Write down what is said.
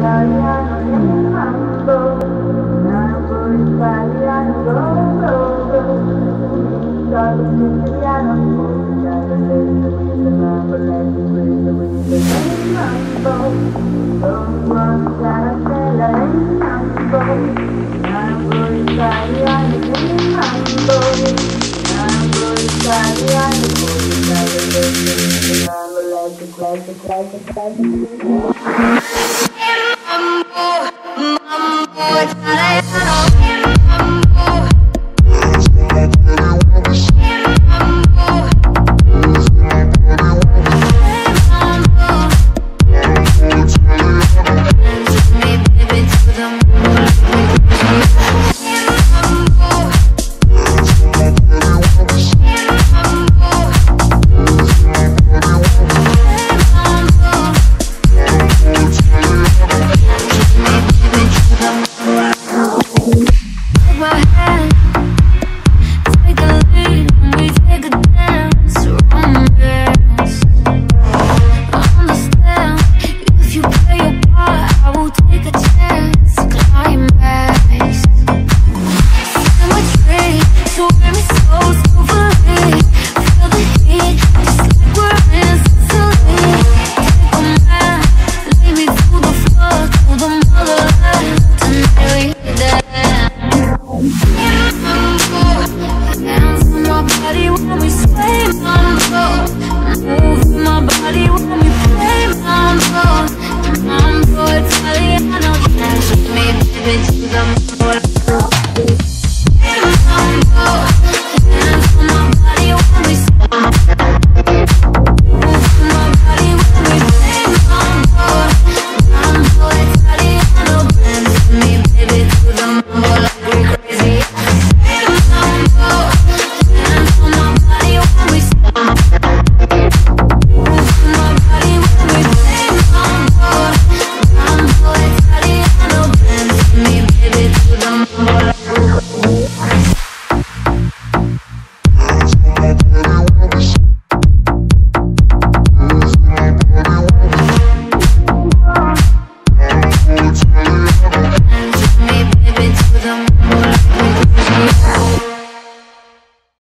Italiano, I'm Italiano, Italiano, Italiano, Italiano, Italiano, Давайте, давайте, давайте. Thank you. I'll